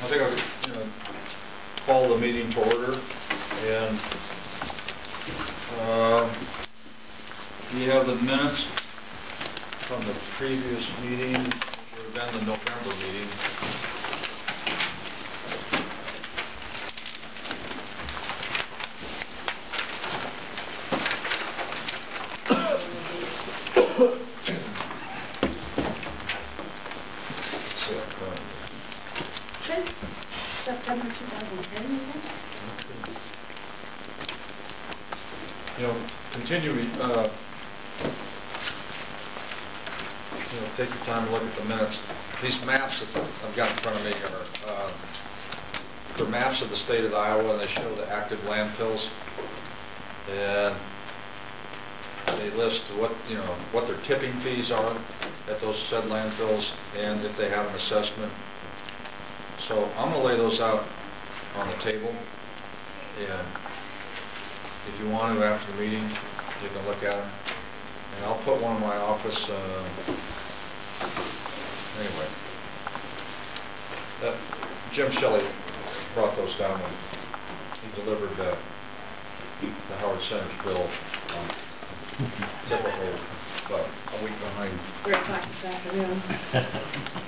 I think I'll, call the meeting to order, and, uh, you have the minutes from the previous meeting, which would have been the November meeting. So, uh, Good. September 2010, you think? you know, continuing, uh, you know, take your time to look at the minutes. These maps that I've got in front of me are, uh, maps of the state of Iowa, and they show the active landfills. And they list what, you know, what their tipping fees are at those said landfills, and if they have an assessment. So I'm gonna lay those out on the table, and if you want to after the meeting, you can look at them. And I'll put one in my office, uh, anyway. That, Jim Shelley brought those down when he delivered the, the Howard Center's bill, um, typical, but a week behind. Three o'clock this afternoon.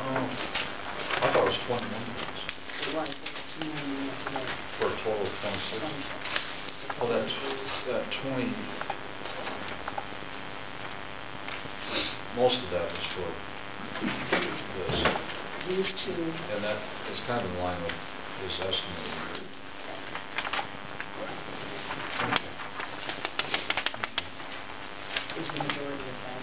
Oh, I thought it was twenty-one days, It was, two minutes ago. for a total of twenty-six. Oh, that's, that twenty, most of that was for this, These two, and that is kind of in line with his estimate. is the majority of that.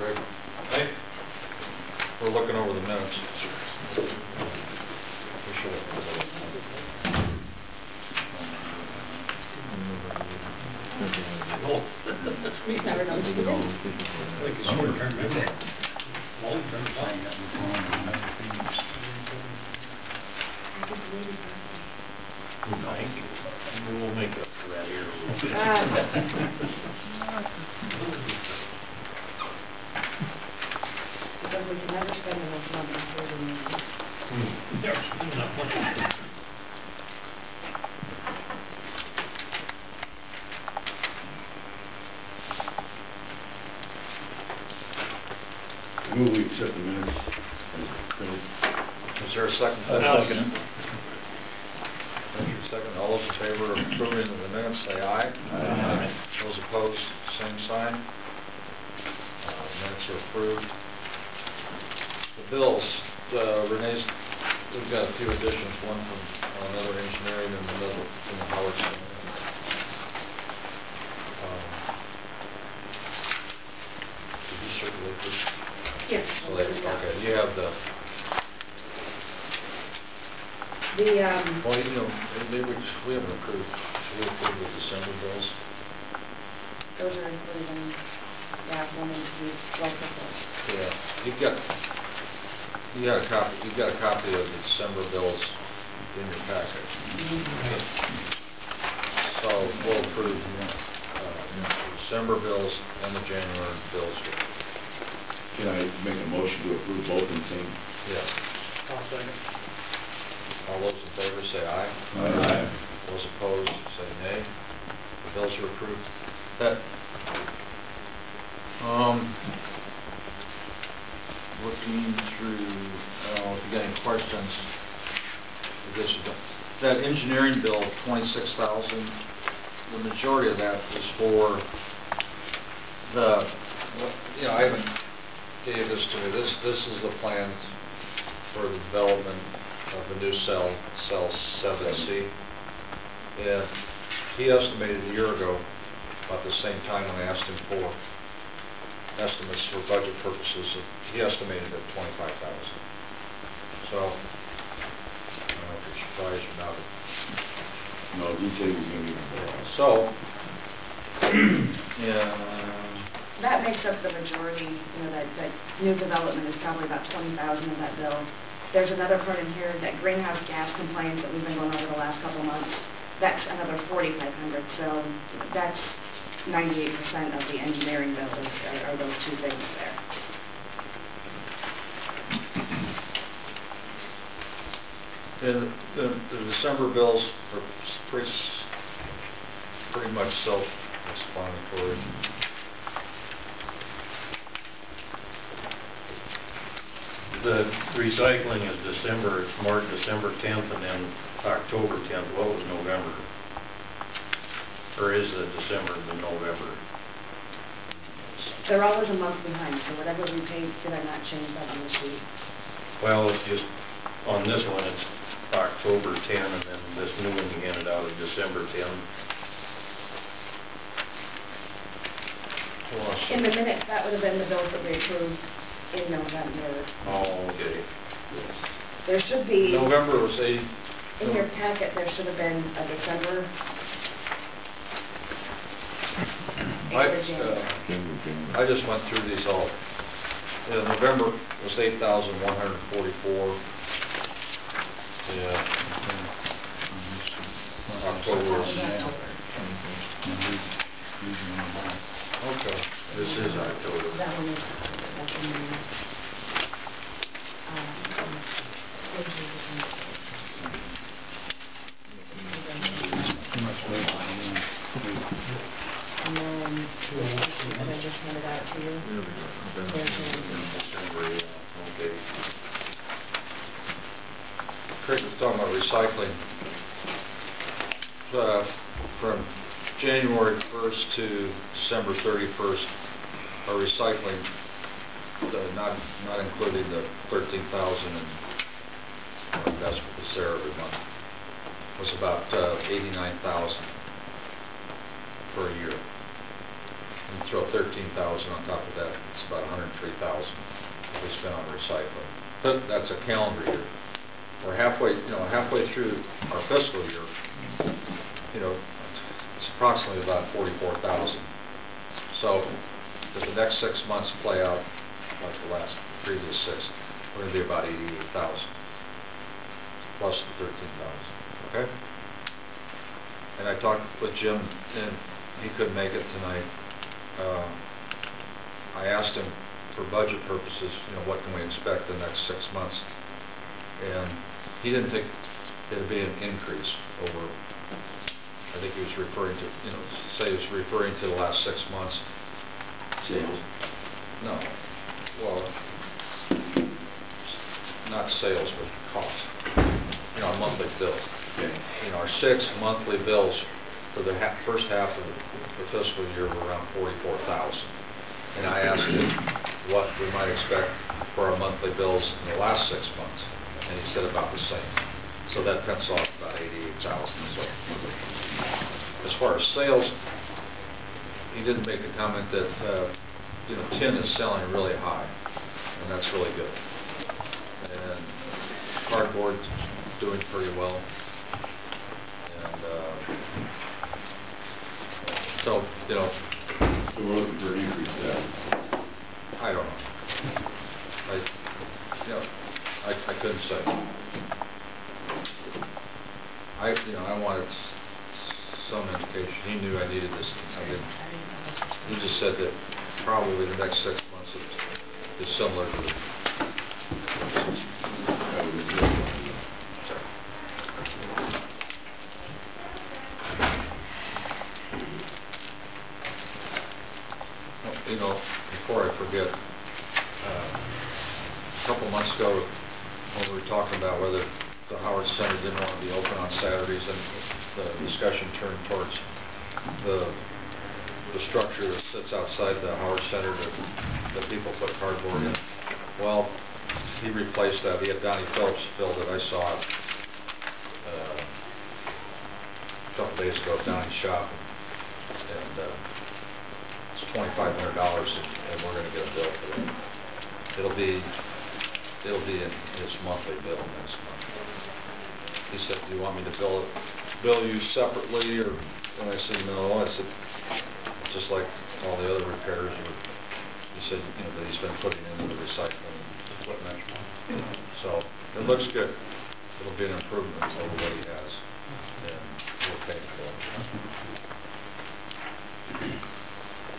Greg, hey, we're looking over the minutes. We should You never know what Like a short-term memory. Long-term thought. We'll make up for that here a little bit. Move we accept the minutes as printed. Is there a second? I'll second it. Thank you, second. All those in favor of approving the minutes, say aye. Aye. Those opposed, same sign. Uh, Minutes are approved. The bills, uh, Renee's, we've got a few additions, one from another engineering and another from the Howard Center. Um, Did you circulate this? Yes. So they- Okay, you have the, The, um, well, you know, maybe we we haven't approved, should we approve the December bills? those are included in that one into the local bills. Yeah, you've got, you got a copy, you've got a copy of the December bills in your package. So we'll approve, uh, the December bills and the January bills. Can I make a motion to approve both in the same? Yes. I'll second. All those in favor say aye. Aye. Those opposed say nay. The bills are approved. That, um, fourteen through, Uh, if you got any questions, I guess you don't. That engineering bill, twenty-six thousand, the majority of that is for the, you know, I haven't gave this to me, this, this is the plan for the development of the new cell, cell seven C. And he estimated a year ago, about the same time when I asked him for estimates for budget purposes, he estimated at twenty-five thousand. So, I don't know if you're surprised or not. No, he said he was gonna give it more. So, yeah, That makes up the majority, you know, that, that new development is probably about twenty thousand of that bill. There's another part in here, that greenhouse gas complaints that we've been going over the last couple months. That's another forty-five hundred, so that's ninety-eight percent of the engineering bill is, are- are those two things there. and the, the December bills are pretty, pretty much self-explanatory. The recycling is December, it's marked December tenth and then October tenth, what was November? Or is it December to November? They're always a month behind, so whatever we paid, did I not change that on the sheet? Well, it's just, on this one, it's October ten, and then this new one you handed out is December ten. Hold a In the minute, that would have been the bills that we approved in November. Oh, okay. Yes. There should be, in November was in your packet, there should have been a December. I, and a January. uh, January, January. I just went through these all. Yeah, November was eight thousand one hundred forty-four. Yeah. October That was, was okay. This is October. That one is Craig was talking about recycling. Uh, From January 1st to December 31st, our recycling, uh, not, not including the 13,000 and uh, that's there every month, was about uh, 89,000 per year. And throw 13,000 on top of that, it's about 103,000 we spent on recycling. But that's a calendar year. We're halfway, you know, halfway through our fiscal year, you know, it's approximately about forty-four thousand. So, if the next six months play out like the last previous six, we're gonna be about eighty-eight thousand, plus the thirteen thousand, okay? And I talked with Jim, and he couldn't make it tonight. Uh, I asked him for budget purposes, you know, what can we expect the next six months? And he didn't think it'd be an increase over, I think he was referring to, you know, say he was referring to the last six months. Sales. No, well, not sales, but cost, you know, our monthly bills. Okay. You know, our six monthly bills for the ha- first half of the fiscal year were around forty-four thousand. And I asked him what we might expect for our monthly bills in the last six months, and he said about the same. So that cuts off about eighty-eight thousand, so. As far as sales, he didn't make a comment that, uh, you know, tin is selling really high, and that's really good. And cardboard's doing pretty well. And, uh, so, you know, So we're looking for an increase there. I don't know. I, you know, I, I couldn't say. I, you know, I wanted some indication, he knew I needed this, I didn't, he just said that probably the next six months is, is similar to the, a you know, before I forget, uh, couple months ago, when we were talking about whether the Howard Center didn't want to be open on Saturdays, and the discussion turned towards the, the structure that sits outside the Howard Center that, that people put cardboard in. Well, he replaced that, he had Donnie Phillips build it, I saw it, uh, a couple days ago at Donnie's shop, and, uh, it's twenty-five hundred dollars, and we're gonna get a bill for that. It'll be, it'll be in his monthly bill next month. He said, do you want me to bill, bill you separately, or, and I said, no, I said, just like all the other repairs, you, he said, you know, that he's been putting into the recycling equipment. So, it looks good. It'll be an improvement over what he